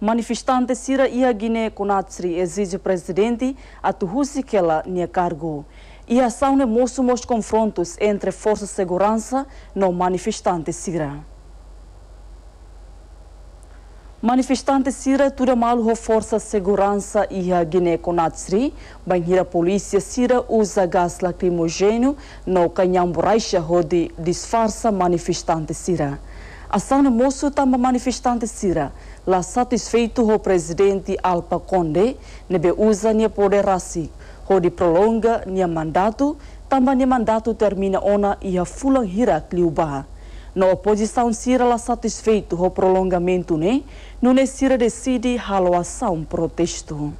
Manifestante Sira ia Guiné Conakry exige presidente atuhusi kela nia cargo. E ação ne moço mos confrontos entre forças de segurança no manifestante Sira. Manifestante Sira tura malu ho força segurança e a Guiné Conakry, banhira polícia Sira usa gás lacrimogêneo no canhão borracha de disfarça manifestante Sira. Ação no moço tamba manifestante Sira, lá satisfeito o presidente Alpa Conde, nebe usa nia poder rasi, de prolonga nia mandato, tamba nia mandato termina ona e a fulang hira kliubaha. Na oposição Sira lá satisfeito o prolongamento, né? É Sira decide halo ação protesto.